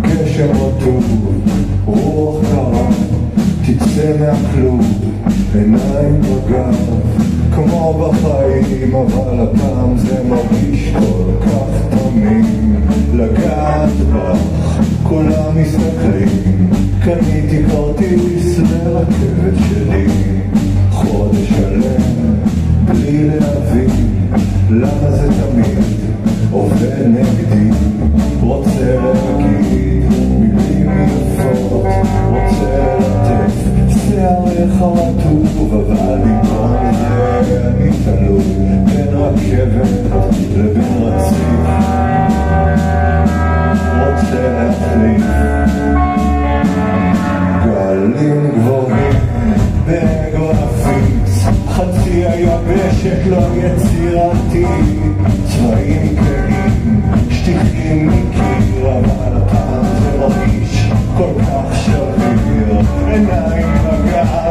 גשם רטוב, רוח קרה, תצא מהכלוב, עיניים בגב, כמו בחיים, אבל הפעם זה מרגיש כל כך תמים, לגעת בך, כולם מסתכלים, קניתי כרטיס לרכבת שלי, חודש שלם, בלי להבין, למה זה תמיד עובד נגדי, רוצה רטוב, אבל במקום זה אני תלוי בין רכבת לבין רציף, רוצה להחליף גלים גבוהים באגו נפיץ חצי היבשת לא יצירתי צבעים כהים שטיחים מקיר אבל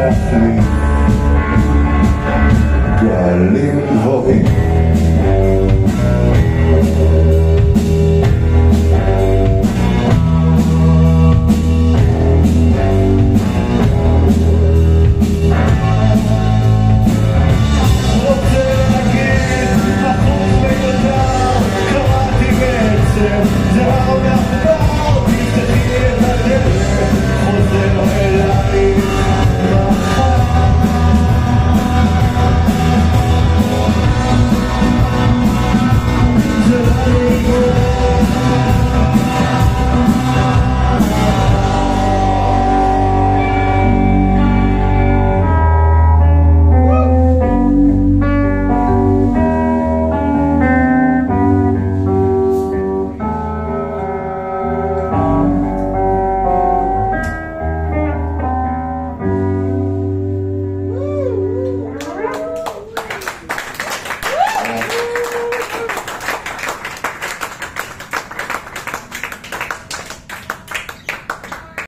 nothing